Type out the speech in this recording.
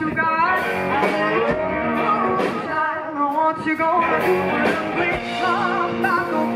want you guys. I want you to do. Please come back